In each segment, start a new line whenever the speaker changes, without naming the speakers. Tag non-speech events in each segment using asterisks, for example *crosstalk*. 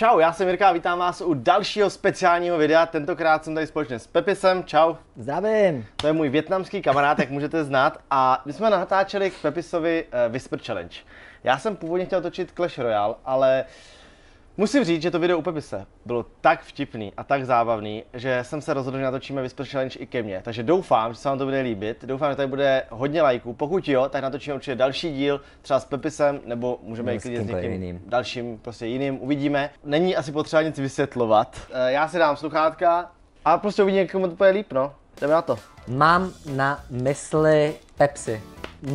Čau, já jsem Jirka a vítám vás u dalšího speciálního videa. Tentokrát jsem tady společně s Pepisem. Čau.
Zdravím.
To je můj větnamský kamarád, jak můžete znát. A my jsme natáčeli k Pepisovi uh, Whisper Challenge. Já jsem původně chtěl točit Clash Royale, ale musím říct, že to video u Pepise bylo tak vtipný a tak zábavný, že jsem se rozhodl, že natočíme Whisper Challenge i ke mně. Takže doufám, že se vám to bude líbit. Doufám, že tady bude hodně lajků. Pokud jo, tak natočíme určitě další díl, třeba s Pepisem, nebo můžeme
Nebo
i
s
klidně s
kýmkoliv
někým
jiným.
dalším, prostě jiným, uvidíme. Není asi potřeba nic vysvětlovat. Eh, Já si dám sluchátka a prostě uvidíme, komu to bude líp, no. Jdeme na to.
Mám na mysli Pepsi.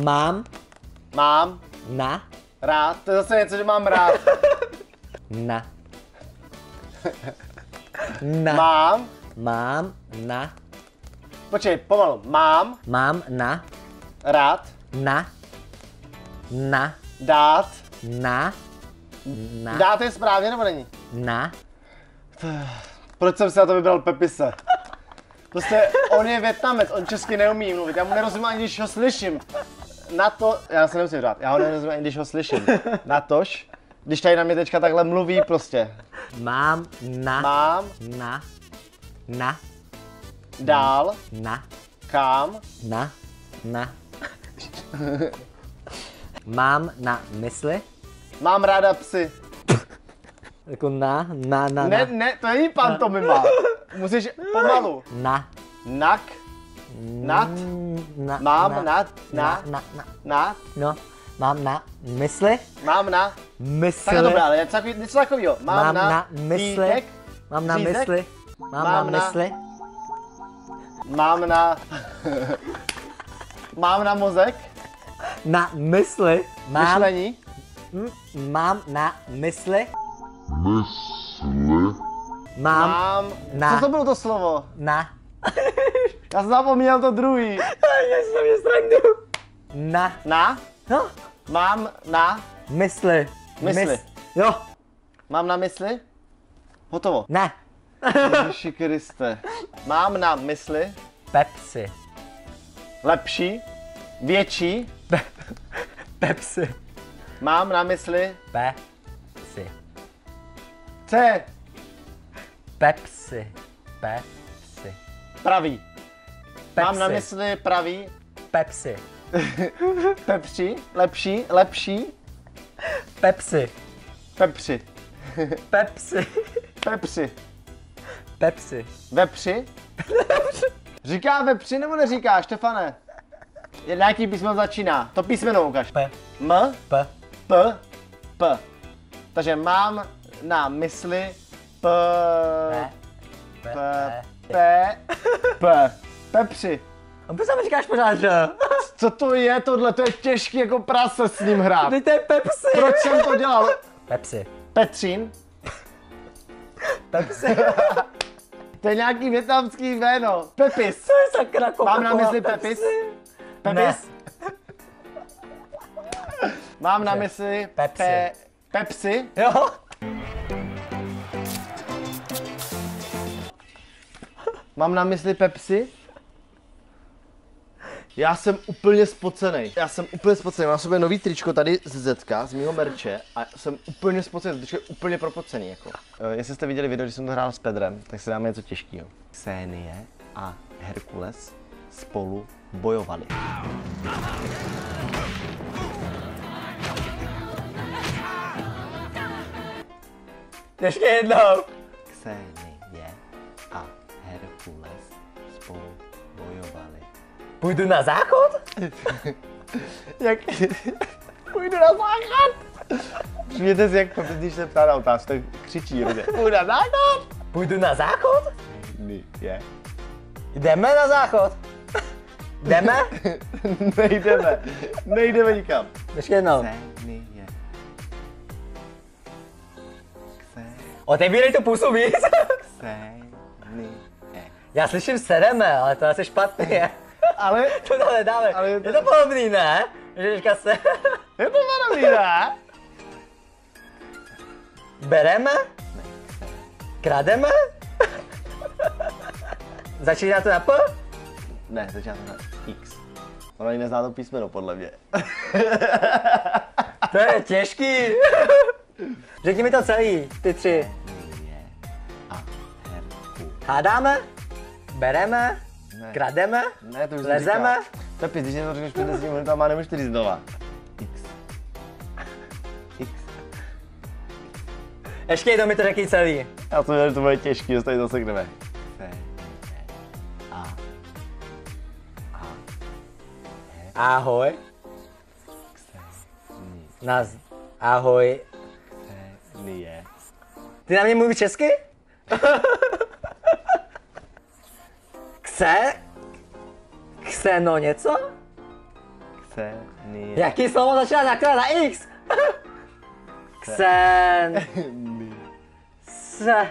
Mám
Mám
na
rád, to je zase něco, že mám rád. *laughs*
na. Na.
Mám,
mám na.
Počkej, pomalu. Mám.
Mám na.
Rád.
Na. Na.
Dát.
na. Na.
Dát je správně nebo není?
na.
Proč jsem si na to vybral Pepise? Prostě on je Větnamec, on česky neumí mluvit, já mu nerozumím ani když ho slyším. Na to, já se nemusím řát, já ho nerozumím ani když ho slyším. Na tož, když tady na mě teďka takhle mluví prostě.
mám na
Mám
na na
dál,
na
kam,
na na. Mám na mysli?
Mám ráda psy.
jako na na na
Ne,
na.
ne, to není pantomima. Musíš pomalu.
na.
Nak, nad,
na
mám
na,
nad,
na
na,
na na.
na,
no mám na mysli
mám na.
mysli
Tak dobré, ale něco takový- něco takového. Mám,
Mám
na,
na mysli. Mám na
Řízek?
mysli. Mám,
Mám
na mysli.
mám na... *laughs* mám na mozek,
Na mysli. Mám,
myšlení.
m- mám na mysli.
mysli,
Mám
Mám...
na-
Co to bylo to slovo?
na.
Já jsem zapomněl to druhý. *laughs*
Já jsem mě srandu. Na.
Na?
No.
Mám na...
Mysli.
Mysli.
Mys- jo.
Mám na mysli? Hotovo.
Ne.
Ježiši Kriste. Mám na mysli
Pepsi.
lepší, větší.
Pepsi.
Mám na mysli
Pepsi.
C.
Pepsi. Pepsi.
Pravý. Mám na
Pepsi.
mysli pravý,
Pepsi. *laughs*
pepři, lepší, lepší,
Pepsi.
pepři,
Pepsi.
pepři,
Pepsi.
vepři. *laughs* Říká vepři nebo neříká, Štefane? Jaký písmo začíná? To písmeno ukaž.
P.
M,
P.
P, P. Takže mám na mysli P,
P.
P, P, P. Pepři.
A proč tam říkáš pořád, že?
Co to je tohle? To je těžký jako prase s ním hrát.
Teď to je Pepsi.
Proč jsem to dělal?
Pepsi.
Petřín.
Pepsi. *laughs*
To je nějaký větnamský jméno. Pepis.
To je sakra
Mám na mysli Pepis? Pepis? Mám na mysli
Pepsi.
Pe, Pepsi.
Jo.
Mám na mysli Pepsi. Já jsem úplně spocený. Já jsem úplně spocený. Mám na sobě nový tričko tady z Zetka, z mého merče a jsem úplně spocený. To tričko je úplně propocený. Jako. Eh, Jestli jste viděli video, když jsem to hrál s Pedrem, tak si dáme něco těžkého. Xénie a Herkules spolu bojovali.
Ještě jednou.
Xénie
Půjdu na záchod?
Jak... Půjdu na záchod! Všimněte si, jak Pepe, když se ptá na otázku, tak křičí hrozně. Půjdu na záchod!
Půjdu na záchod?
Ni, je.
Jdeme na záchod. Jdeme? *laughs*
Nejdeme. Nejdeme nikam.
Ještě jednou.
Xénie. Xé,
Otevírej tu pusu víc. Já slyším sedeme, ale to asi špatně.
Ale
To tam nedáme.
Ale je
Je
to-
to podobný, ne? Že se... *laughs*
je to podobný, ne?
Bereme? Krademe? Začíná to na P?
Ne, začíná to na X. Ono ani nezná to písmeno, podle mě. *laughs*
To je těžký. *laughs* Řekni mi to celý, ty tři. Hádáme? Bereme?
Ne.
Krademe?
Ne, to už
Lezeme?
říkal. Pepi, když to řekneš před 10 minutama, nemůžeš to říct znova. X. X.
Ještě jednou mi to řekni celý.
Já to věděl, že to bude těžký, že tady zasekneme. C. A. A.
Ahoj. Naz. Ahoj. Ty na mě mluvíš česky? *laughs* Kse? Kseno něco?
Xe. Nie.
Jaký slovo začíná takhle na X? *laughs* Ksen. Se.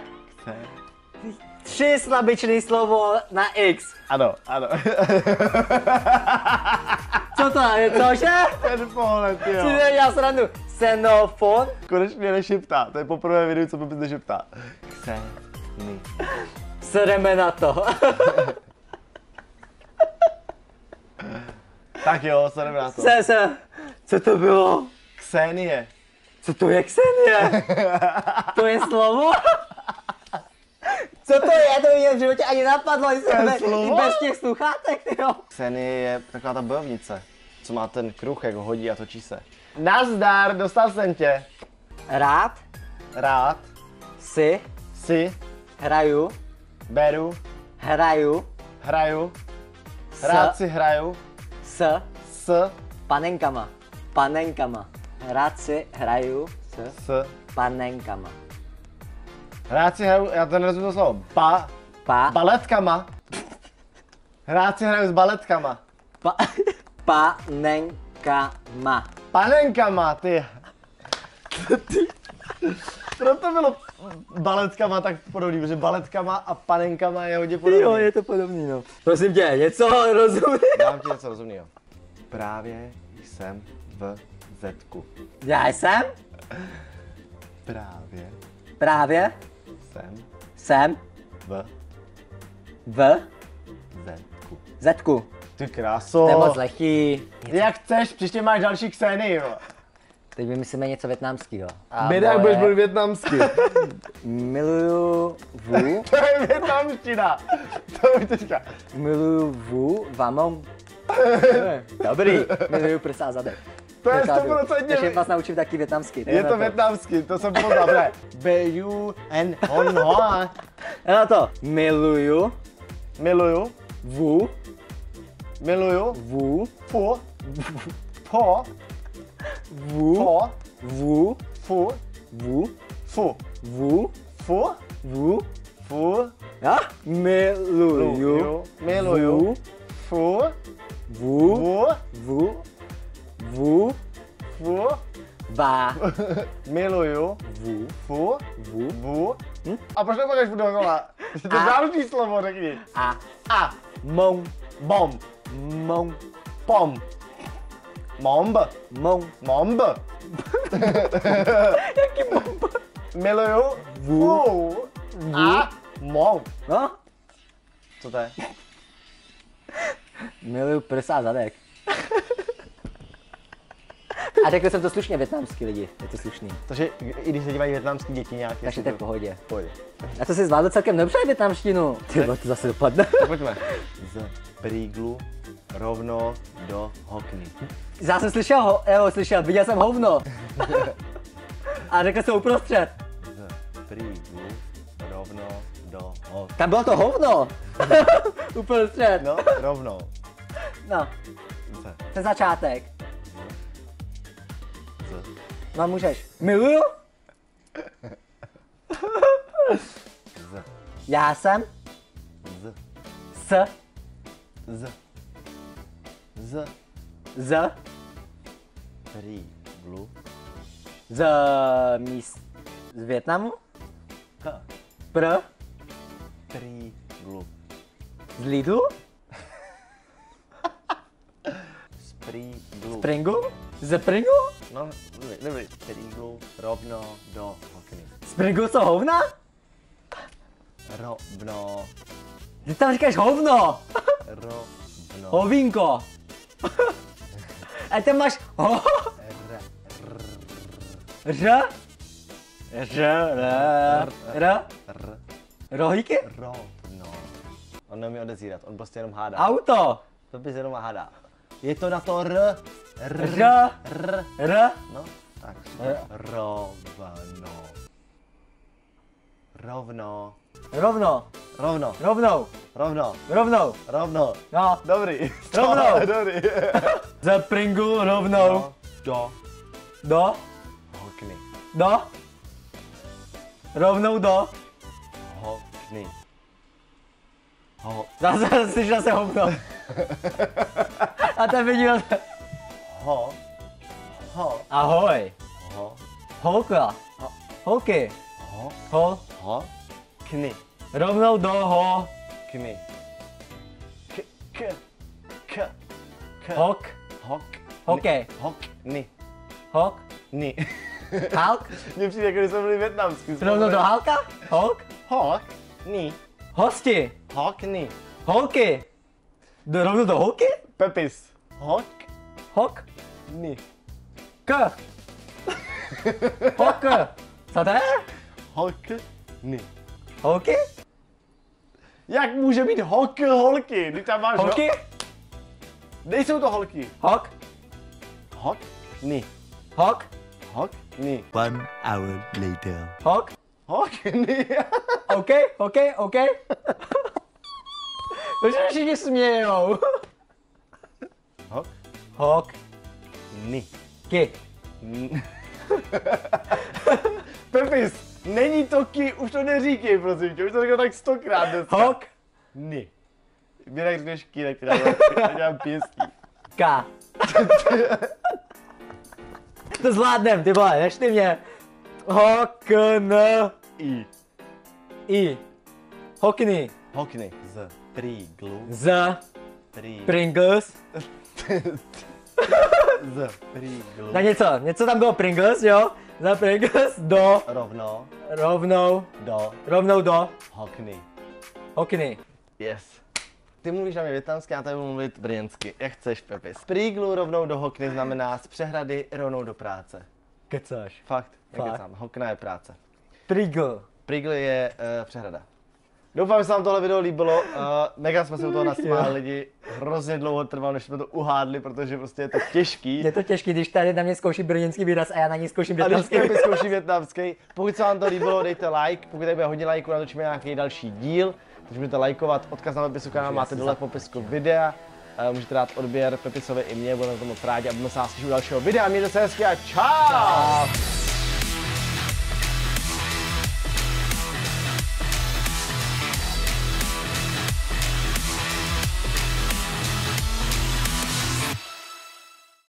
Tři slabičný slovo na X.
Ano, ano.
Co to je, cože?
Ten pohled, jo.
nedělal srandu. Xenofon?
Konečně nešeptá, to je poprvé video, co Pepi nešeptá. Xe. Ni.
Sreme na to. *laughs*
Tak jo, se na to.
Se, se. Co to bylo?
Xenie.
Co to je Xenie? To je slovo? Co to je? To mě v životě ani napadlo, jsem bez těch sluchátek, jo.
Xenie je taková ta bojovnice, co má ten kruh, jak ho hodí a točí se. Nazdar, dostal jsem tě.
Rád
Rád
si
si
hraju,
beru,
hraju
hraju, rád si hraju
s
s,
panenkama. Panenkama. Rád si hraju s
s,
panenkama.
rád si hraju, já to nerozumím to slovo, ba,
Pa,
baletkama. Rád si hraju s baletkama.
pa, *laughs* panenkama.
Panenkama, ty. *laughs* Proto bylo baletkama tak podobný, protože baletkama a panenkama je hodně podobný.
Jo, je to podobný, no. Prosím tě, něco rozumím.
Dám ti něco rozumného. Právě jsem v Zetku.
Já jsem
Právě
právě
jsem
jsem
v
v
Zetku.
Zetku.
Ty kráso.
To je moc lehký.
Jak chceš, příště máš další kseny, jo.
Teď vymyslíme něco větnamského.
Běda, jak budeš mluvit větnamsky. *laughs*
Miluju vů, *laughs*
to je větnamština. To už teďka.
miluju vů, vamon. *laughs* Dobrý, miluju prsa a zadek.
To je
Dokážu.
100%
Takže vás naučím taky větnamsky.
Je to větnamsky, to jsem poznal, ne? B, U, N, on, ho.
Na to. Miluju
Miluju,
vů,
miluju,
vů,
fu, po,
Vu.
Fo.
Vu.
Fu.
Vu.
Fu.
Vu.
Fu.
Vu.
Fu.
Ah? Meluiu.
Meluiu. Fu.
Vu.
Vu.
Vu. Vu.
Fu.
Vá.
Meluiu.
Vu.
Fu.
Vu.
Vu. A próxima vez que eu lá.
Você
tem vários dislocos aqui.
A.
A.
Mão.
Bom.
Mão.
Pom. Momb,
mong.
momb.
Jaký mong?
Miluju,
Vu.
vu, a, momb.
No,
Co to je?
miluju prsa a zadek. A řekl jsem to slušně větnamsky lidi, je to slušný.
Takže i když se dívají větnamský děti nějaké.
Takže to je v pohodě.
Pohodě.
Já to si zvládl celkem dobře větnamštinu. Ty to zase dopadne.
Tak pojďme. *laughs* Z prýglu rovno do hokny.
Já jsem slyšel, ho, jo, slyšel, viděl jsem hovno. A řekl jsem uprostřed.
Z prýglu rovno do hokny.
Tam bylo to hovno. *laughs* uprostřed.
No, rovnou.
no,
Z,
ten začátek.
z,
No můžeš. Miluju?
z,
Já jsem
z,
s,
z, z,
z,
prýglu
z míst z Větnamu,
k
pr,
prýglu.
z Lidlu,
Z prýglu.
Pringu, z Pringu,
No, dobrý. Prýglu rovno do hokny.
z Pringu co hovna?
Rovno,
Ty tam říkáš hovno,
rovno.
hovínko. *laughs* A tam máš ho,
R,
ř, R, R, R,
R,
rohlíky?
rovno. On neumí odezírat, on prostě jenom hádá.
Auto.
Pepis jenom hádá. Je to na to R, R,
R,
R,
R,
no, tak,
R.
rovno. Rovno.
rovno,
Rovno,
rovnou,
rovno,
rovnou,
rovno.
no,
Dobrý.
Rovnou. *laughs*
Dobrý. *laughs*
za pringu rovnou,
Do, do,
do,
hokny,
do, rovnou do,
hokny. Ho,
zase slyšel se hovno. *laughs* A ten viděl,
ho, ho,
ahoj,
ho,
holka, holky,
ho,
ho,
ho, kny,
rovnou do ho,
kny. K, k, k, k.
hok,
Hok.
Hokej.
Hok. Ni.
hok,
Ni. *laughs*
halk,
Mně přijde, jako jsme byli větnamský.
rovnou do halka, hok,
Hok. Ni.
hosti,
Hok. Ni.
holky, do, rovnou do holky,
Pepis. Hok.
hok,
Ni.
k, hok, co to je?
Hok. Ni.
Holky?
Jak může být hok holky? Když tam máš
Holky?
Ho... Nejsou to holky.
Hok,
Hok. Ni.
hok,
Hok. Ni.
One hour later.
hok,
Hok. Ni.
OK, OK, OK. Proč se všichni smějou?
Hok.
Hok,
Ni. N- *laughs* Pepis, není to ki, už to neříkej, prosím tě, už to řekl tak stokrát dneska.
Hok,
Ni. Mě tak řekneš ki, tak ti dám pěstí.
K. to zvládnem, ty vole, než ty mě. Hok, n,
I.
i. Hokny.
Hokny. Z. Príglu.
Z.
Prí.
Pringles. *laughs*
Z. Príglu.
Na něco, něco tam bylo Pringles, jo? Za Pringles do,
Rovno.
rovnou,
Do.
rovnou do,
Hokny.
hokny.
Yes. Ty mluvíš na mě větnamsky, já tady budu mluvit brněnsky. Jak chceš, Pepis. Z Príglu rovnou do Hokny znamená z přehrady rovnou do práce.
Kecáš.
Fakt.
Fakt.
Hokna je práce.
Pringle.
Prigl je uh, přehrada. Doufám, že se vám tohle video líbilo. Uh, mega jsme se u toho nasmáli lidi. Hrozně dlouho trvalo, než jsme to uhádli, protože prostě je to těžký.
Je to těžký, když tady na mě zkouší brněnský výraz a já na ní zkouším
A když
větnamský
Pepis
výraz.
zkouší větnamský, pokud se vám to líbilo, dejte like, pokud tady bude hodně lajků, natočíme nějaký další díl, takže můžete lajkovat, odkaz na Pepisu kanál máte dole v popisku videa, Eh, můžete dát odběr Pepisovi i mě, budeme to moc rádi a budeme se u dalšího videa, mějte se hezky a čau!
A